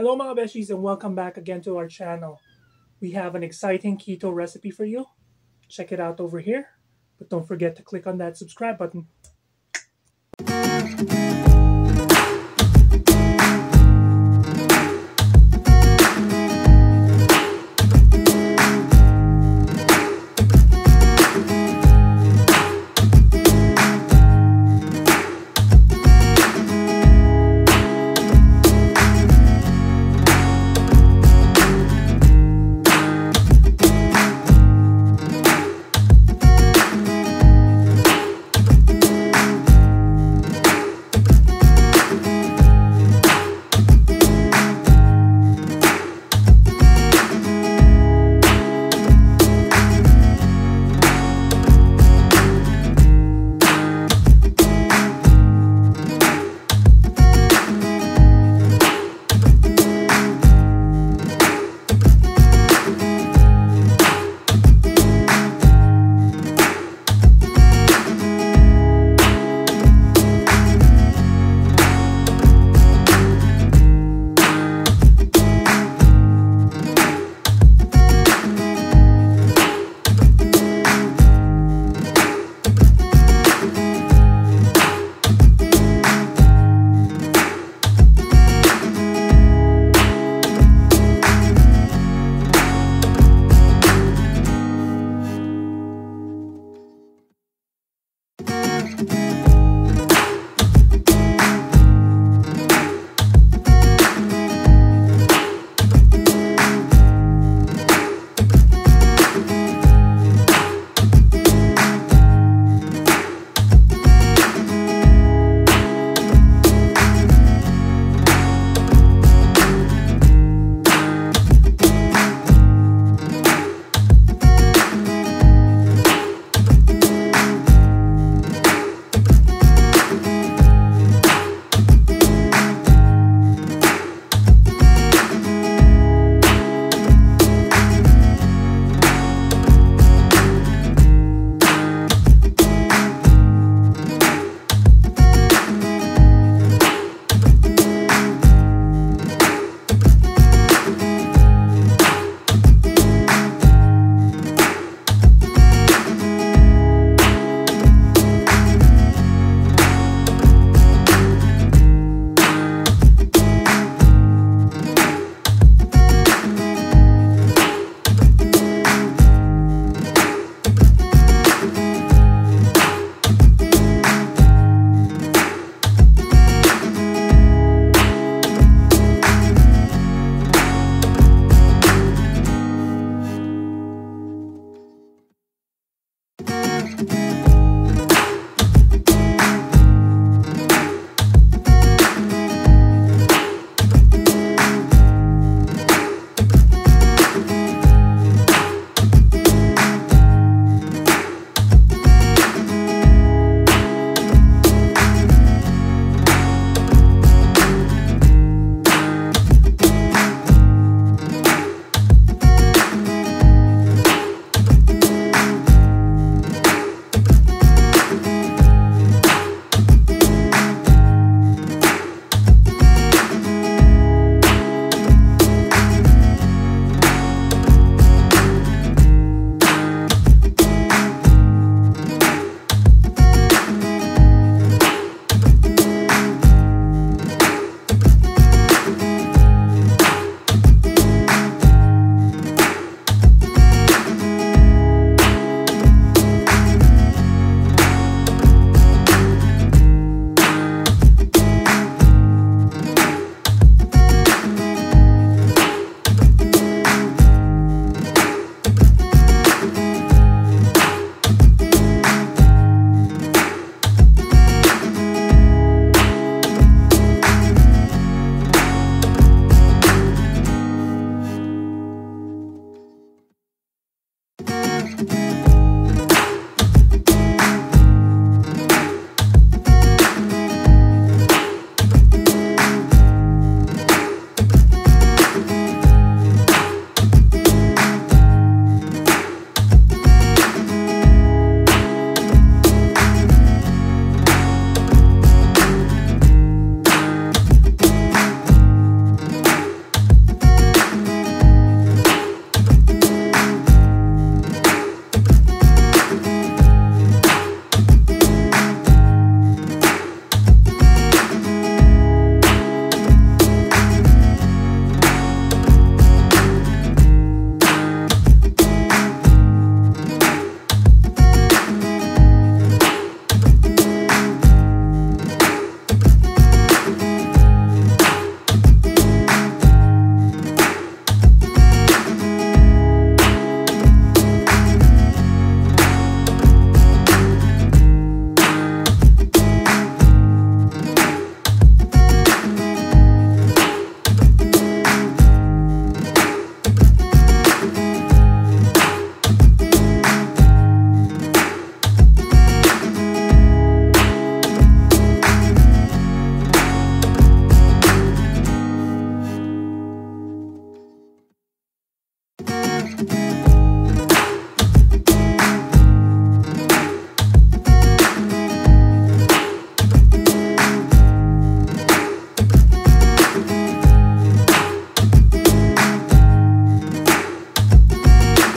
Hello mga beshies and welcome back again to our channel. We have an exciting keto recipe for you. Check it out over here. But don't forget to click on that subscribe button. Música